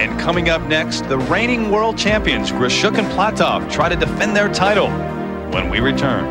And coming up next, the reigning world champions Grishuk and Platov try to defend their title when we return.